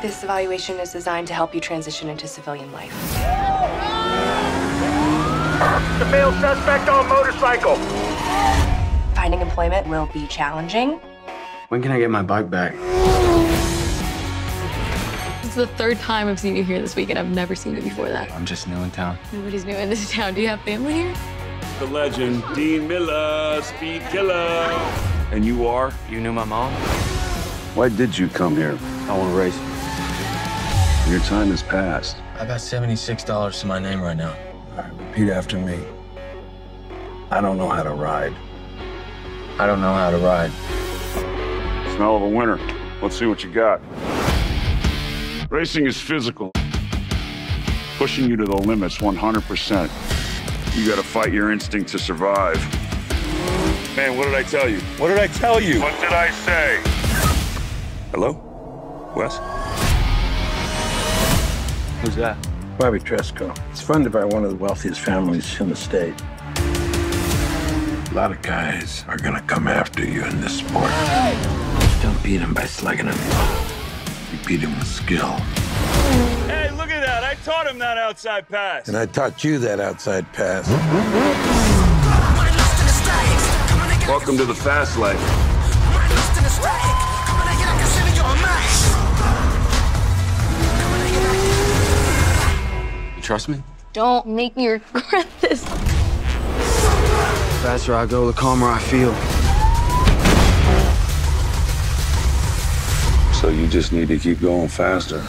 This evaluation is designed to help you transition into civilian life. The male suspect on motorcycle. Finding employment will be challenging. When can I get my bike back? It's the third time I've seen you here this week, and I've never seen you before that. I'm just new in town. Nobody's new in this town. Do you have family here? The legend, Dean Miller, speed killer. And you are? You knew my mom? Why did you come here? I want to race. Your time has passed. I got $76 to my name right now. All right, repeat after me. I don't know how to ride. I don't know how to ride. Smell of a winner. Let's see what you got. Racing is physical, pushing you to the limits 100%. You gotta fight your instinct to survive. Man, what did I tell you? What did I tell you? What did I say? Hello? Wes? Who's that? Bobby Tresco. He's funded by one of the wealthiest families in the state. A lot of guys are gonna come after you in this sport. You don't beat him by slugging him. You beat him with skill. Hey, look at that. I taught him that outside pass. And I taught you that outside pass. Welcome to the fast life. Trust me? Don't make me regret this. The faster I go, the calmer I feel. So you just need to keep going faster.